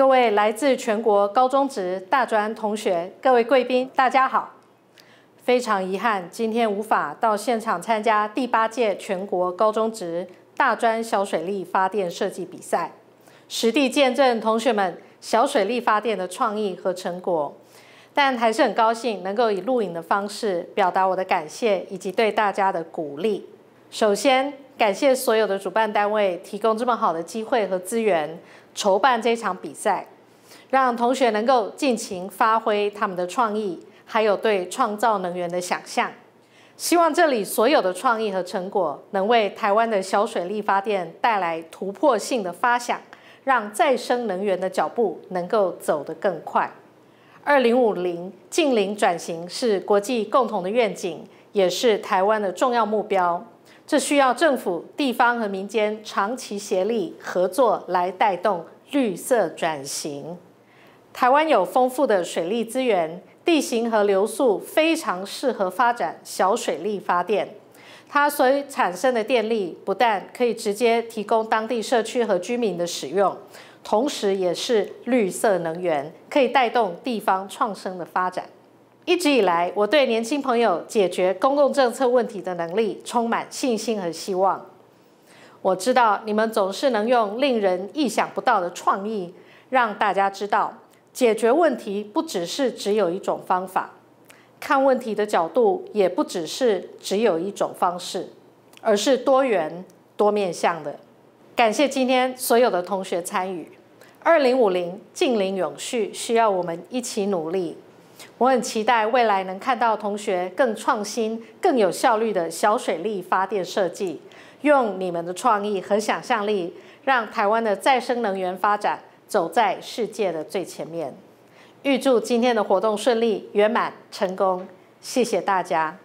各位来自全国高中职、大专同学，各位贵宾，大家好。非常遗憾，今天无法到现场参加第八届全国高中职、大专小水力发电设计比赛，实地见证同学们小水力发电的创意和成果。但还是很高兴能够以录影的方式表达我的感谢以及对大家的鼓励。首先，感谢所有的主办单位提供这么好的机会和资源，筹办这场比赛，让同学能够尽情发挥他们的创意，还有对创造能源的想象。希望这里所有的创意和成果，能为台湾的小水力发电带来突破性的发想，让再生能源的脚步能够走得更快。二零五零近零转型是国际共同的愿景，也是台湾的重要目标。这需要政府、地方和民间长期协力合作来带动绿色转型。台湾有丰富的水利资源，地形和流速非常适合发展小水力发电。它所产生的电力不但可以直接提供当地社区和居民的使用。同时，也是绿色能源，可以带动地方创生的发展。一直以来，我对年轻朋友解决公共政策问题的能力充满信心和希望。我知道你们总是能用令人意想不到的创意，让大家知道解决问题不只是只有一种方法，看问题的角度也不只是只有一种方式，而是多元多面向的。感谢今天所有的同学参与。二零五零近零永续需要我们一起努力。我很期待未来能看到同学更创新、更有效率的小水力发电设计，用你们的创意和想象力，让台湾的再生能源发展走在世界的最前面。预祝今天的活动顺利、圆满、成功。谢谢大家。